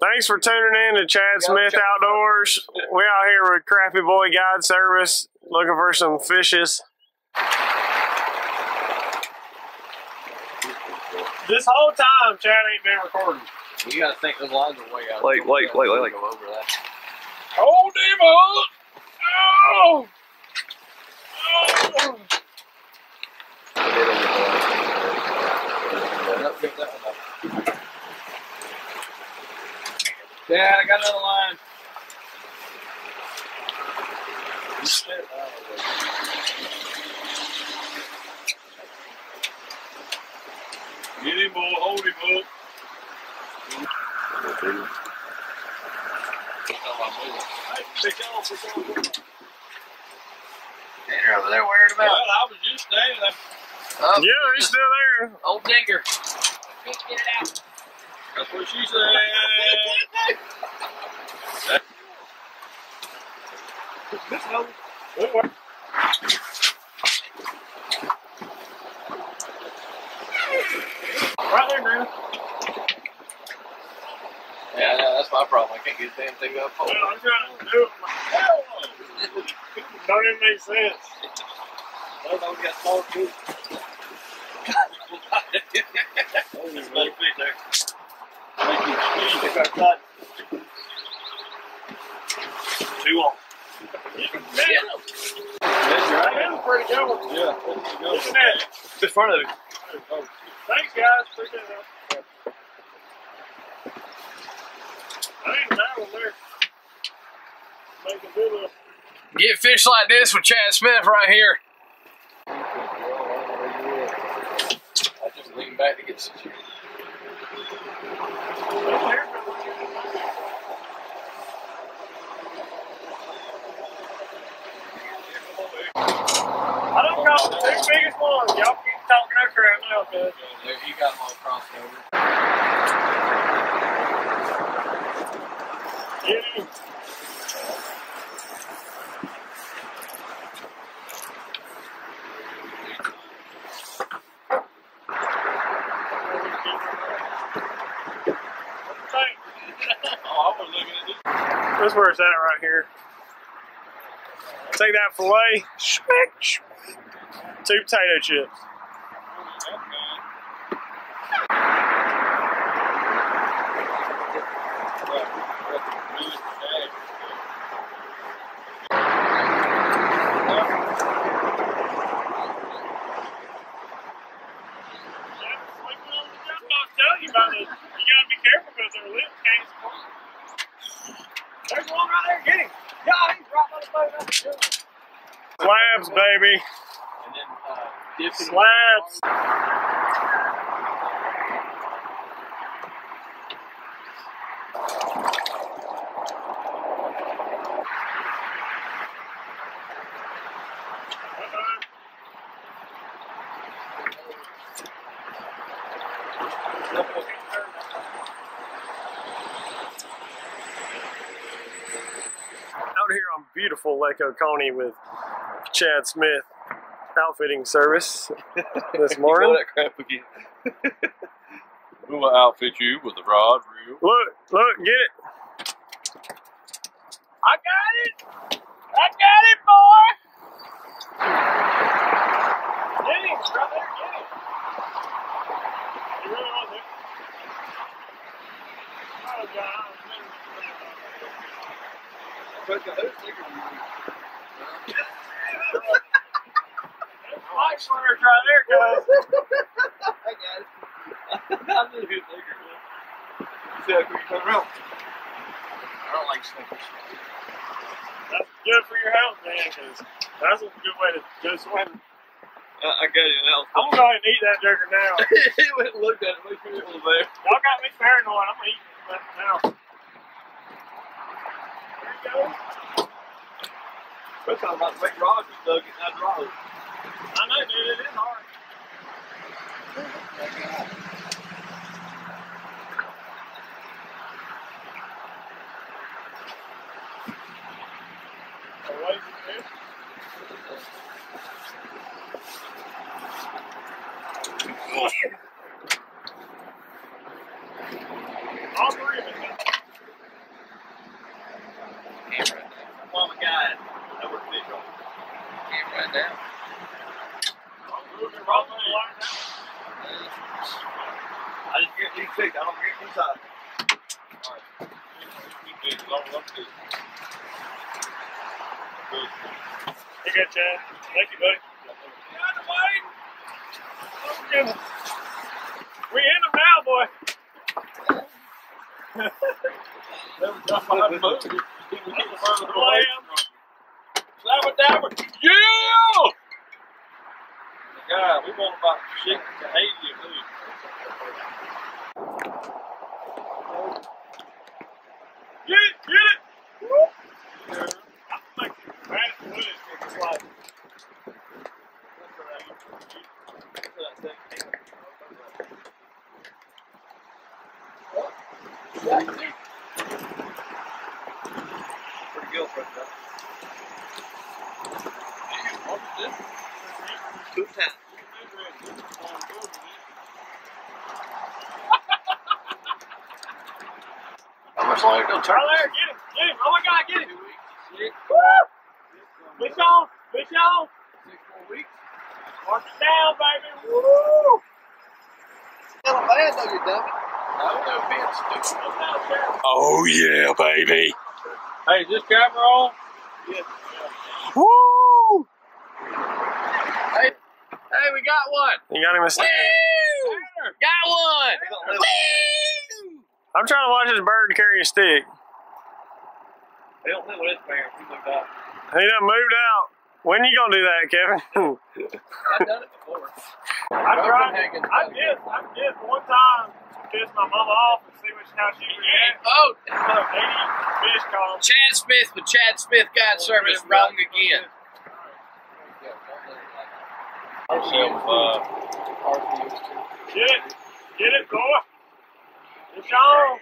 Thanks for tuning in to Chad Smith Outdoors. We out here with Crappy Boy Guide Service, looking for some fishes. This whole time, Chad ain't been recording. You gotta think those lines are way out. Like, like, like, like, like. Go over that. Hold him up! Oh! oh. Nope, get that one up. Dad, I got another line. Get him, boy. Hold him up. Hey, pick off, pick off. You're over there wearing them Well. I was just standing there. Oh, Yeah, he's still there. Old digger. Can't get it out. That's what she said. Right there, man. Yeah, that's my problem. I can't get the damn thing up. Well, I'm trying to do it. Don't even make sense. Oh, no, we got small too. Just let it fit there. Two on. Pretty good one. Yeah, front of it. Thanks, guys. Appreciate that. I ain't there. Get fish like this with Chad Smith right here. I just lean back to get some. I don't call the biggest ones. Y'all keep talking that crap now, cuz. There, you got all crossed over. Get him. Oh, I was looking at this. That's where it's at right here. Take that filet. Two potato chips. You gotta be careful because can't split. There's one right there. Get him. God, he's right by the boat. Slabs, baby. And then uh. Slabs. Out here on beautiful Lake Oconee with Chad Smith outfitting service this morning. that crap again. we will outfit you with a rod, reel. Look, look, get it. I got it. I got it, boy. Get him, right there, get him. You really want it? Oh, God. Put the hook digger in Life swimmers right there, guys. I got it. I'm the hook digger. See how quick you come around? I don't like snickers. That's good for your health, man, because that's a good way to go swimming. I, I got it now. I'm going to go ahead and eat that joker now. he went and looked at it, make sure it was there. Y'all got me paranoid. I'm going to eat that now. Go. Talking about rod you dug in that rod. I know, dude. It is hard. A lazy fish. All three of them. I don't get inside. You good, Chad? Thank you, buddy. Get out of the way. We in them now, boy. Slam. Yeah! God, we want about six to eight of these. Get it, get it. Woo. I'm like, man, what is it? It's like, Pretty good for that. two times. How much longer till turn? There, get him, get him. Oh my God, get him. Woo. Fish on, fish on. Six more weeks. Mark it down, baby. Woo. Not bad though, you dummy. No, no being stupid. That's not fair. Oh yeah, baby. Hey, is this camera on? Woo. Hey, hey, we got one. You got him a stick. Woo! Got one. Woo! I'm trying to watch this bird carry a stick. They don't live with this man. He moved out. He done moved out. When you gonna do that, Kevin? I've done it before. I tried. Copenhagen. I did. I did one time. Piss my mama off and see what how she react. Oh, About 80 fish caught. Chad Smith with Chad Smith Guide Service wrong again. Ourselves, uh, Get it. Get it, boy. It's on.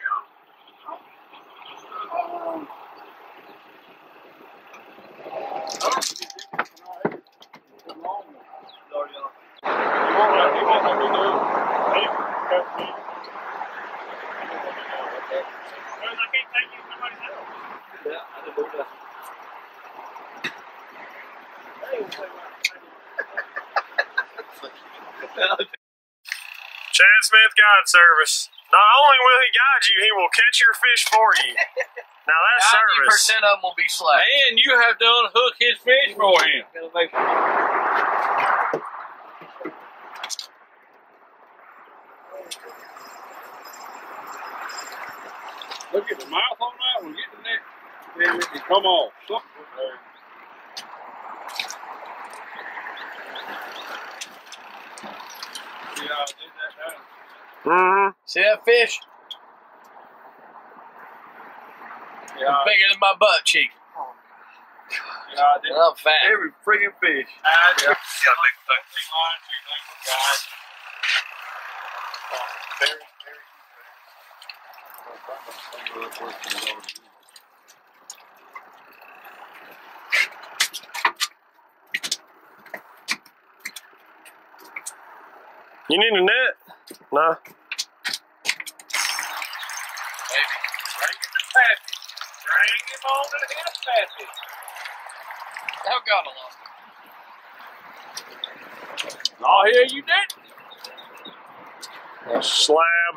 Chad Smith Guide Service. Not only will he guide you, he will catch your fish for you. Now that's Ninety service. percent of them will be slack. and you have to unhook his fish for him. Gotta make sure. Look at the mouth on that one. Get the neck. Damn it, it come off. Something there. Yeah, I did that down. Mm-hmm. See that fish? Yeah, Bigger than my butt cheek. yeah, I did. And I'm fat. Every friggin' fish. I. Yeah, big thing. Big line, two things, guys. Um, very, very. You need a net? No. Maybe. Bring him to passage. Bring him on to the passage. Oh God, I lost. Oh, yeah, you did. Slab.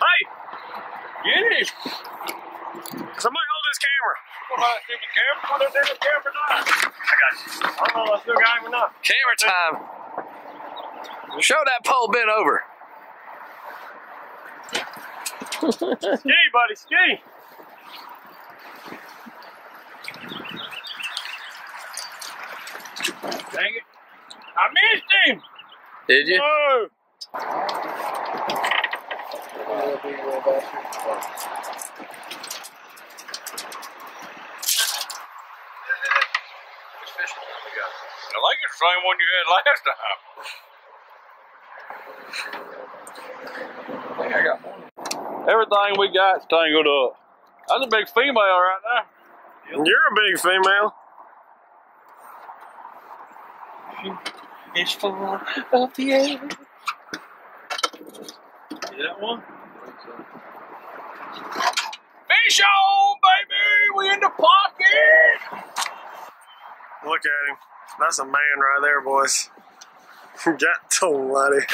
Hey, Get him. somebody hold this camera. On, see the camera. Put it in the camera now. I got you. I don't know if I still got him or not. Camera time. Show that pole bent over. Ski, buddy, ski. Dang it. I missed him. Did you? Whoa. I like it's the same one you had last time. I think I got one. Everything we got's tangled up. That's a big female right there. You're a big female. It's full of the air. Is that one? Fish on, baby! We in the pocket! Look at him. That's a man right there, boys. Got to, buddy.